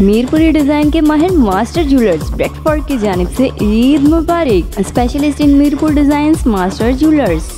Mirpuri design के माहिर master jewellers ब्रेकफॉर्ड की जानब से ईद मुबारक। Specialist in Mirpur design master jewellers.